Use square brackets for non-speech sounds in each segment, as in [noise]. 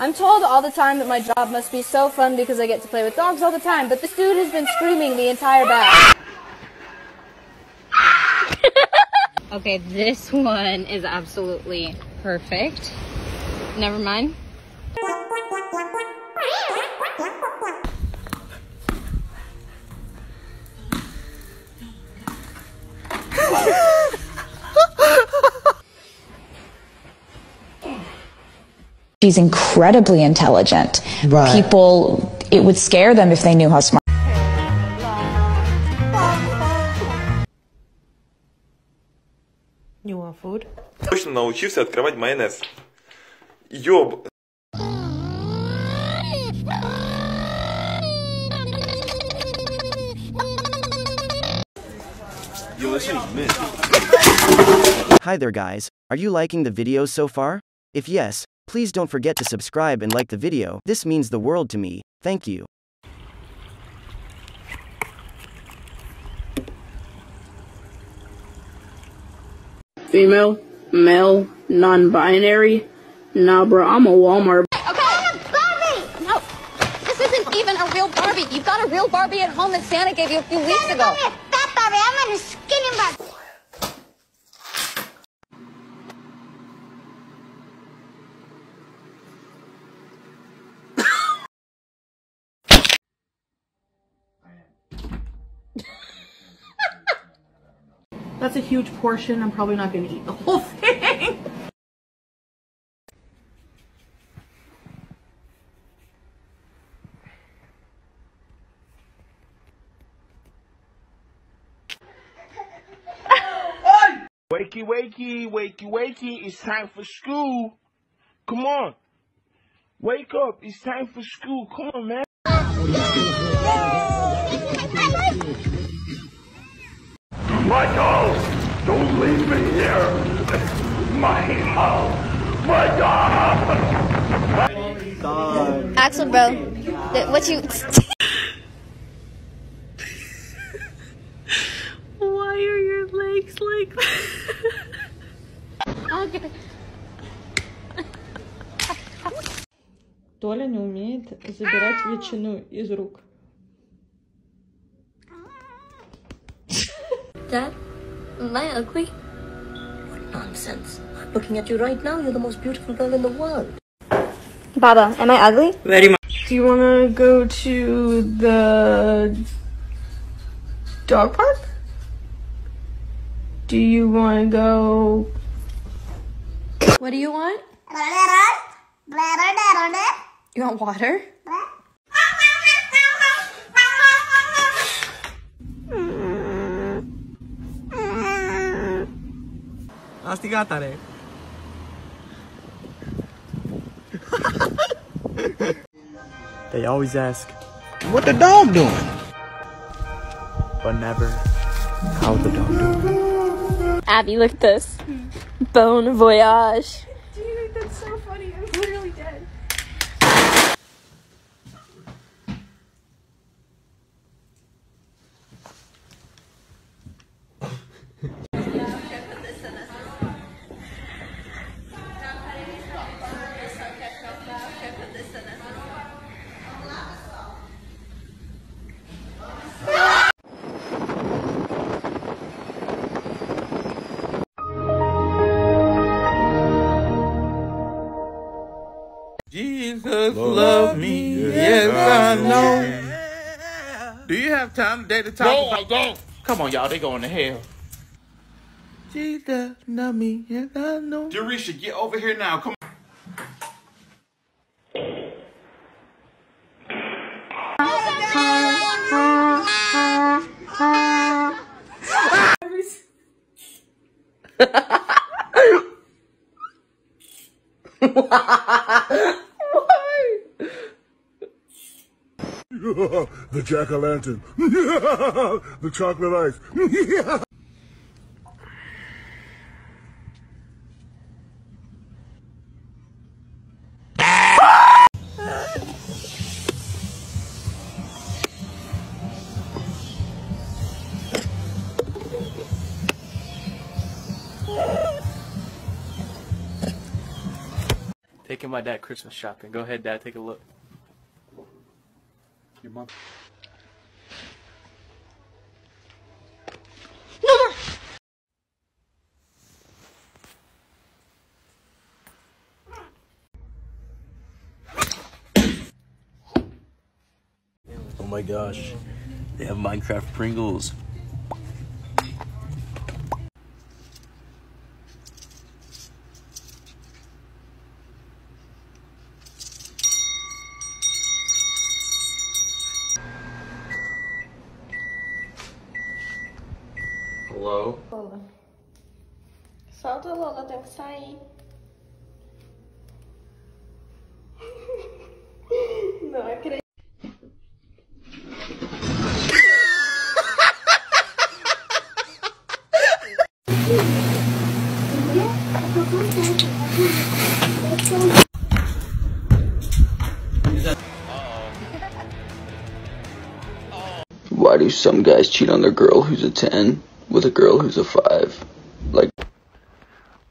I'm told all the time that my job must be so fun because I get to play with dogs all the time, but this dude has been screaming the entire bag. [laughs] Okay, this one is absolutely perfect. Never mind. [laughs] She's incredibly intelligent. Right. People, it would scare them if they knew how smart. You want food? Точно научился открывать майонез. Ёб... Hi there guys, are you liking the videos so far? If yes, please don't forget to subscribe and like the video, this means the world to me, thank you. Female, male, non-binary. Nah, bro, I'm a Walmart. Okay, Barbie! No, this isn't even a real Barbie. You've got a real Barbie at home that Santa gave you a few weeks ago. Fat Barbie, I'm a skinny Barbie. That's a huge portion. I'm probably not going to eat the [laughs] whole thing. Wakey, wakey, wakey, wakey, it's time for school. Come on. Wake up, it's time for school. Come on, man. Don't leave me here! Michael! Michael! Axel, bro, th- what you. Why are your legs like that? okay. Толя не умеет забирать ветчину из рук. Dad, am I ugly? What Nonsense. Looking at you right now, you're the most beautiful girl in the world. Baba, am I ugly? Very much. Do you want to go to the dog park? Do you want to go? What do you want? You want water? Asti gata, re. They always ask, What the dog doing? but never, how the dog doing. Abby, look at this. bone voyage. Jesus love me, yes I know. Do you have time today to talk No, about? I don't! Come on, y'all, they going to hell. Jesus love me, yes I know. Jerisha, get over here now. Come on. the [laughs] jack [laughs] the jack-o'-lantern, [laughs] the chocolate ice. [laughs] Taking my dad Christmas shopping. Go ahead, dad. Take a look. Your mom. Oh my gosh. They have Minecraft Pringles. Some guys cheat on their girl who's a 10 with a girl who's a 5? Like,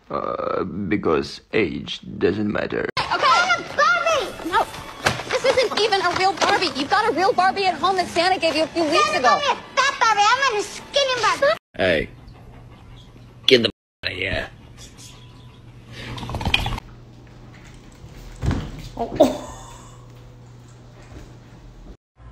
uh, because age doesn't matter. Okay, Barbie! No, this isn't even a real Barbie. You've got a real Barbie at home that Santa gave you a few weeks ago. Fat Barbie, I'm not a skinny Barbie. Hey, get the out of here.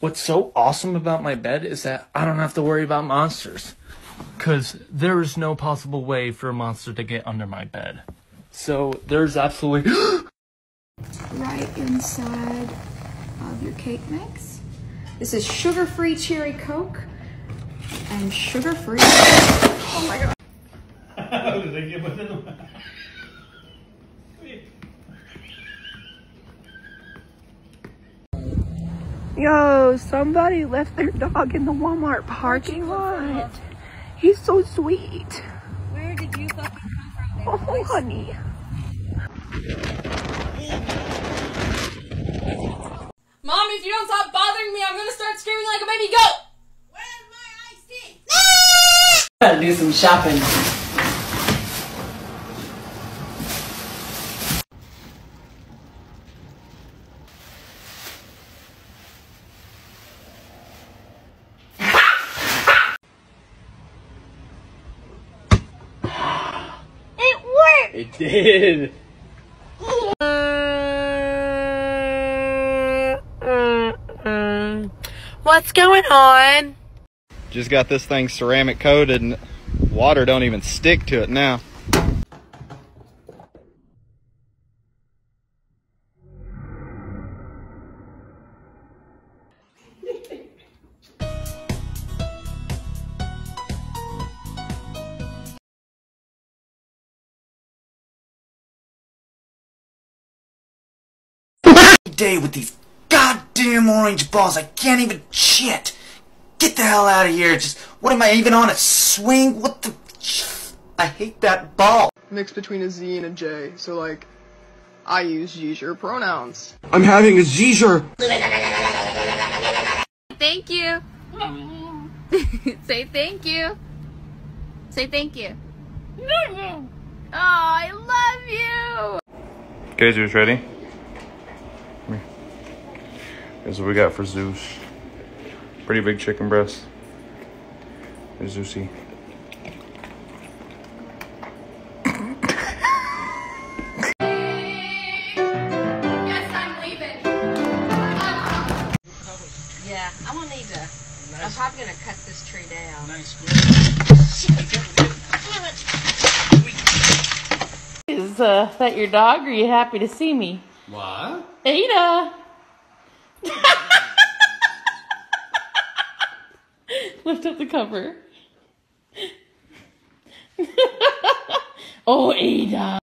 What's so awesome about my bed is that I don't have to worry about monsters. Because there is no possible way for a monster to get under my bed. So there's absolutely. [gasps] right inside of your cake mix. This is sugar-free cherry coke and sugar-free. [laughs] Oh my god. [laughs] Yo, somebody left their dog in the Walmart parking lot. He's so sweet. Where did you fucking come from? Oh, honey. Mom, if you don't stop bothering me, I'm gonna start screaming like a baby goat! Where's my iced tea? Gotta do some shopping. It worked! It did! What's going on? Just got this thing ceramic coated and water don't even stick to it now. Day with these goddamn orange balls. I can't even shit. Get the hell out of here. Just what am I even on a swing? What the I hate that ball. Mix between a Z and a J. So like, I use Jeeger pronouns. I'm having a seizure. Thank you. [laughs] Say thank you. Say thank you. Oh, I love you. Okay, Zeus, ready? Come. Here's what we got for Zeus. Pretty big chicken breast. Here's Zeusy. Yes, I'm leaving. Yeah, I'm gonna need to. I'm probably gonna cut this tree down. Nice. Is uh, that your dog? Or are you happy to see me? What? Ada. [laughs] Lift up the cover. [laughs] oh, Ada.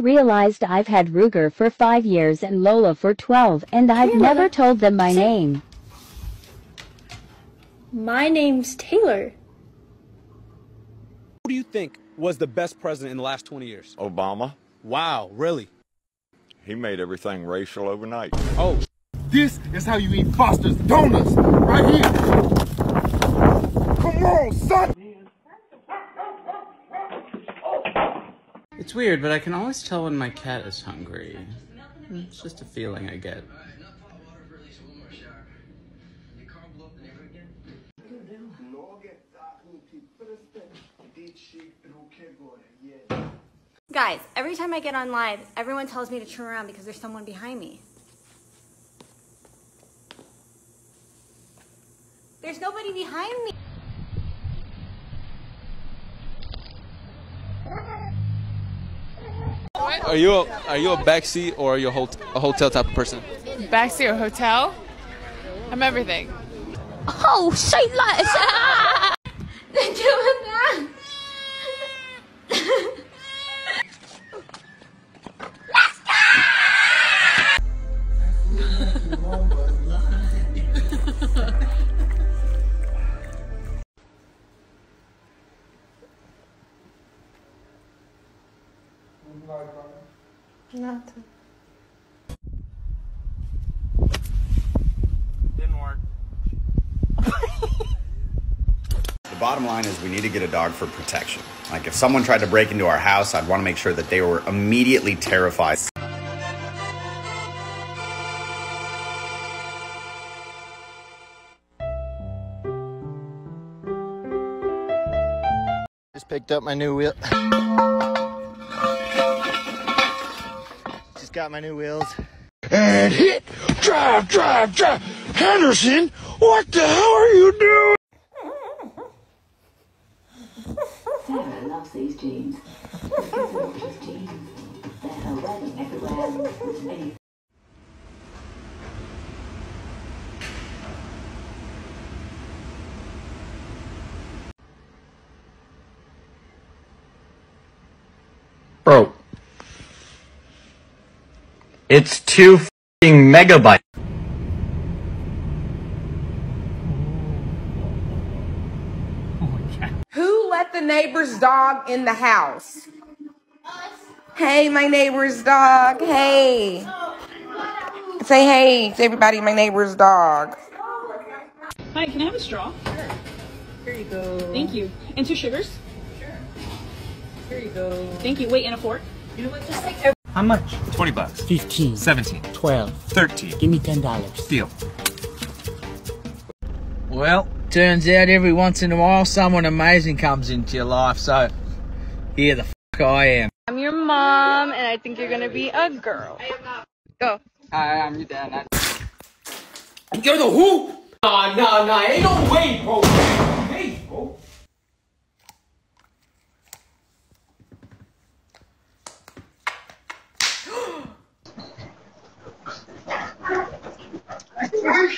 Realized I've had Ruger for 5 years and Lola for 12 and I've Taylor. never told them my name. My name's Taylor. Who do you think was the best president in the last 20 years? Obama. Wow, really? He made everything racial overnight. Oh. This is how you eat Foster's Donuts, right here. Come on, son. It's weird, but I can always tell when my cat is hungry. It's just a feeling I get. Guys, every time I get on live, everyone tells me to turn around because there's someone behind me. There's nobody behind me. Are you a, are you a backseat or are you a, hot- a hotel type of person? Backseat or hotel? I'm everything. Oh, shit, like Nothing. Didn't work. The bottom line is we need to get a dog for protection. Like if someone tried to break into our house, I'd want to make sure that they were immediately terrified. Just picked up my new wheel. Just got my new wheels. And hit, drive, drive, drive. Henderson, what the hell are you doing? Sarah loves these jeans. It's two fing megabytes. Who let the neighbor's dog in the house? Hey, my neighbor's dog. Hey. Say hey to everybody, my neighbor's dog. Hi, can I have a straw? Sure. Here you go. Thank you. And two sugars? Sure. Here you go. Thank you. Wait, and a fork? You know what? Just take How much? 20 bucks. 15. 17. 12. 13. Give me $10. Deal. Well, turns out every once in a while someone amazing comes into your life, so here the fuck I am. I'm your mom, and I think you're gonna be a girl. Go. Hi, I'm your dad. You're the who? Nah, nah, nah, ain't no way, bro. Bro. How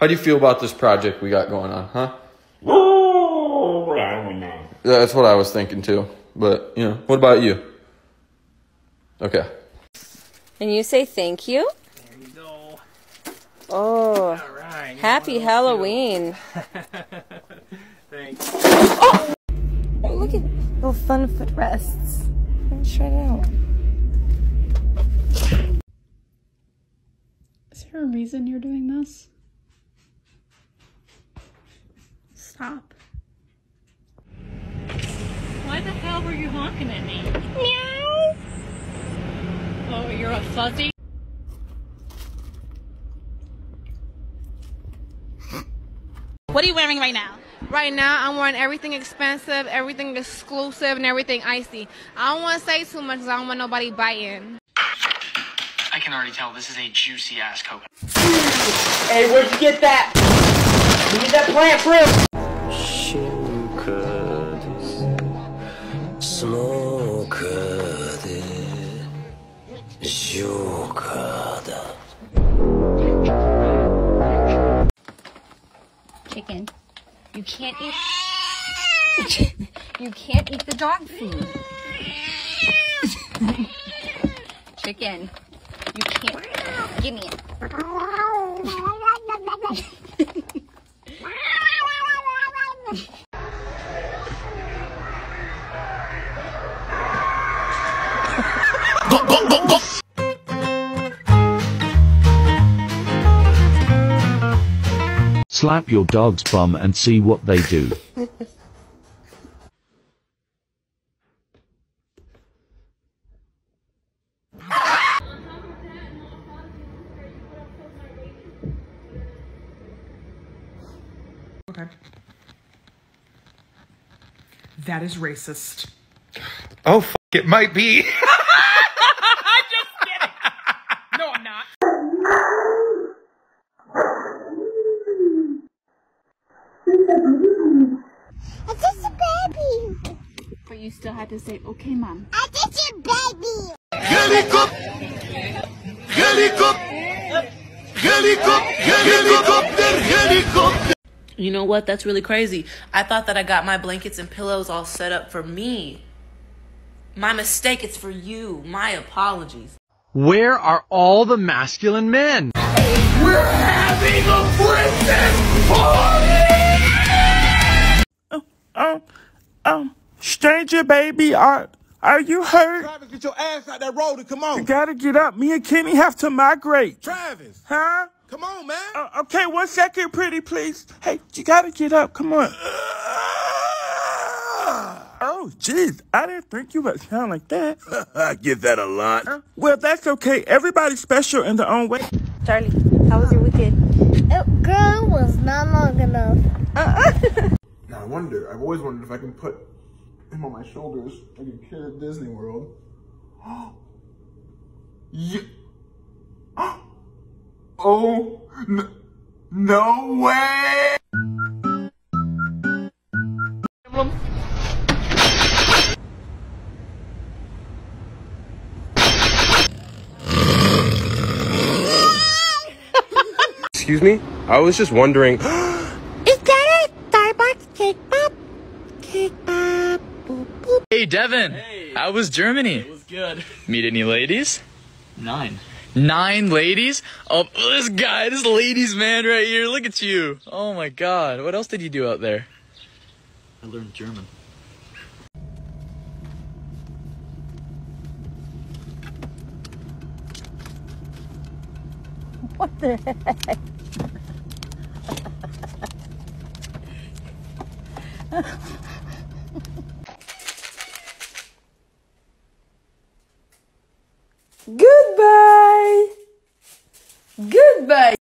do you feel about this project we got going on, huh? That's what I was thinking too. But, you know, what about you? Okay. And you say thank you? Oh. right, Happy Halloween. [laughs] Thanks. Oh, look at little fun footrests. Let's try it out. Is there a reason you're doing this? Stop. Why the hell were you honking at me? Meow. Oh, you're a fuzzy? What are you wearing right now? Right now, I'm wearing everything expensive, everything exclusive, and everything icy. I don't want to say too much because I don't want nobody biting. I can already tell this is a juicy ass coconut. Hey, where'd you get that? You get that plant fruit? Can't eat. you can't eat the dog food. Chicken. You can't. Give me it. Slap your dog's bum and see what they do. Okay. That is racist. Oh, f- it might be. [laughs] Just kidding. No, I'm not. It's just a baby. But you still had to say, okay, mom. I just a baby. Helicopter! Helicopter! Helicopter! Helicopter! Helicopter! You know what? That's really crazy. I thought that I got my blankets and pillows all set up for me. My mistake. It's for you. My apologies. Where are all the masculine men? We're having a princess party! Um, um, stranger baby, are are you hurt? Travis, get your ass out that road and come on. You gotta get up. Me and Kenny have to migrate. Travis. Huh? Come on, man. Uh, okay, one second, pretty please. Hey, you gotta get up. Come on. Oh, jeez, I didn't think you would sound like that. [laughs] I get that a lot. Uh, well, that's okay. Everybody's special in their own way. Charlie, how was your weekend? It girl was not long enough. [laughs] Now, I wonder, I've always wondered if I can put him on my shoulders like a kid at Disney World. [gasps] yeah. [gasps] Oh, n- no way! Excuse me? I was just wondering. Is that a Starbucks cake pop? Cake pop. Boop, boop. Hey, Devin. How was Germany? It was good. Meet any ladies? Nine. Nine ladies? Oh, this guy, this ladies man right here. Look at you. Oh my god. What else did you do out there? I learned German. What the heck? Goodbye. Goodbye.